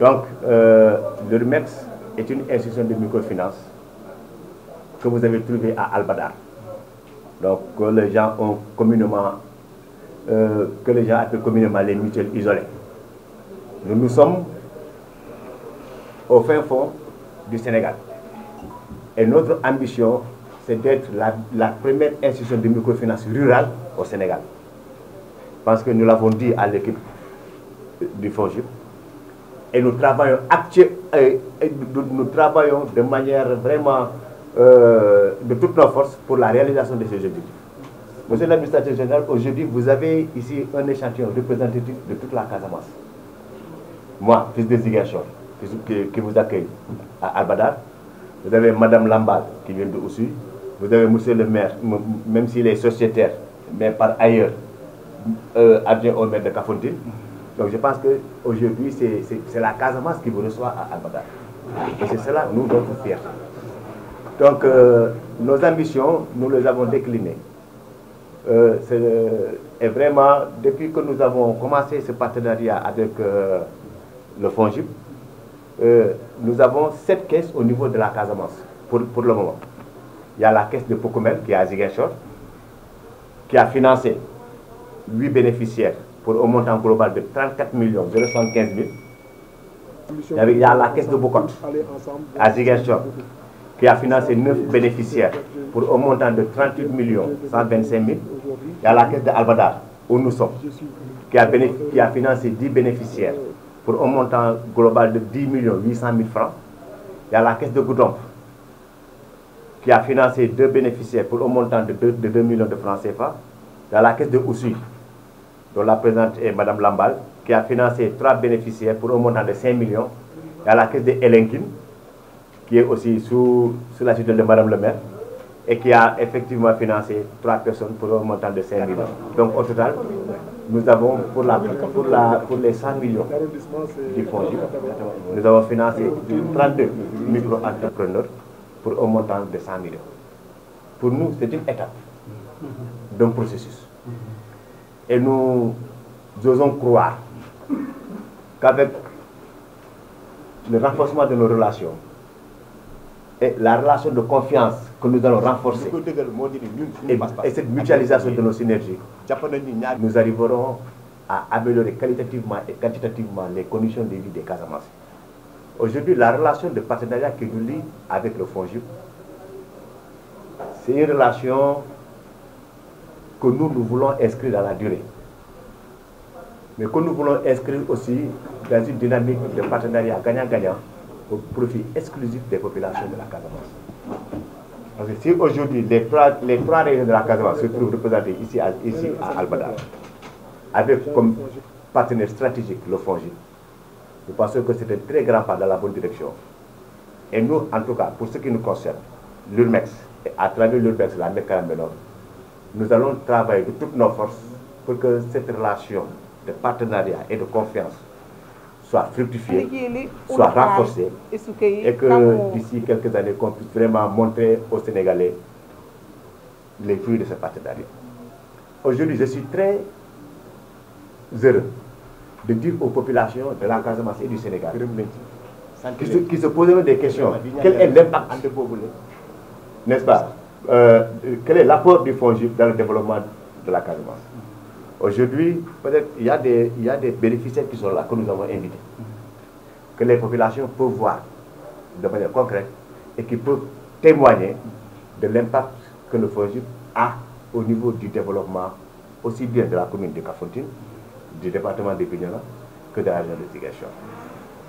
Donc, euh, le RMEX est une institution de microfinance que vous avez trouvée à Albadar. Donc, que les gens ont communément, euh, que les gens appellent communément les mutuelles isolées. Nous nous sommes au fin fond du Sénégal. Et notre ambition, c'est d'être la, la première institution de microfinance rurale au Sénégal. Parce que nous l'avons dit à l'équipe du FONGIP. Et nous travaillons, et- nous, travaillons de manière vraiment euh, de toutes nos forces pour la réalisation de ces objectifs. Monsieur l'administrateur général, aujourd'hui, vous avez ici un échantillon représentatif de toute la Casamance. Moi, fils de Ziguinchor, qui, qui- vous accueille à Albadar. Vous avez Madame Lambal qui vient de Oussouy. Vous avez Monsieur le maire, même s'il est sociétaire, mais par ailleurs, euh, adjoint au maire de Cafontine. Donc je pense qu'aujourd'hui, c'est la Casamance qui vous reçoit à Albadar. Et c'est cela, nous, notre fierté. Donc, euh, nos ambitions, nous les avons déclinées. Euh, et vraiment, depuis que nous avons commencé ce partenariat avec euh, le FONGIP, euh, nous avons sept caisses au niveau de la Casamance, pour, pour le moment. Il y a la caisse de Pocomel qui est à Ziguinchor, qui a financé 8 bénéficiaires pour un montant global de 34 millions 075 000. Il y, a la caisse de Bocot à Ziguinchor qui a financé 9 bénéficiaires pour un montant de 38 millions 125 000. Il y a la caisse de Albadar où nous sommes qui a, financé 10 bénéficiaires pour un montant global de 10 millions 800 000 francs. Il y a la caisse de Goudomp qui a financé deux bénéficiaires pour un montant de 2, de 2 millions de francs CFA. Il y a la caisse de Oussouy, dont la présidente est Mme Lambal, qui a financé trois bénéficiaires pour un montant de 5 millions. Il y a la caisse de Elenkin, qui est aussi sous, sous la tutelle de Mme le maire, et qui a effectivement financé trois personnes pour un montant de 5 millions. Donc au total, nous avons pour, la, pour, la, pour les 100 millions du fonds nous avons financé 32 micro-entrepreneurs pour un montant de 100 millions. Pour nous, c'est une étape d'un processus. Et nous osons croire qu'avec le renforcement de nos relations et la relation de confiance que nous allons renforcer et, et cette mutualisation de nos synergies, nous arriverons à améliorer qualitativement et quantitativement les conditions de vie des Casamance. Aujourd'hui, la relation de partenariat qui nous lie avec le FONGIP, c'est une relation que nous, nous voulons inscrire dans la durée. Mais que nous voulons inscrire aussi dans une dynamique de partenariat gagnant-gagnant au profit exclusif des populations de la Casamance. Parce que si aujourd'hui les trois, les trois régions de la Casamance se trouvent représentées ici à, ici à Albadar, avec comme partenaire stratégique le FONGIP, nous pensons que c'est un très grand pas dans la bonne direction. Et nous, en tout cas, pour ce qui nous concerne, l'URMEX, à travers l'URMEX, la Mécaramélor, nous allons travailler de toutes nos forces pour que cette relation de partenariat et de confiance soit fructifiée, soit renforcée, et que d'ici quelques années, qu'on puisse vraiment montrer aux Sénégalais les fruits de ce partenariat. Aujourd'hui, je suis très heureux de dire aux populations de la Casamance et du Sénégal qui se, qui se poseront des questions. Quel est l'impact N'est-ce pas? Euh, Quel est l'apport du FONGIP dans le développement de la Casamance? Aujourd'hui, peut-être il y, a des- y a des bénéficiaires qui sont là, que nous avons invités, que les populations peuvent voir de manière concrète et qui peuvent témoigner de l'impact que le FONGIP a au niveau du développement aussi bien de la commune de Cafontine, du département de Bignona, que de la région de Ziguinchor.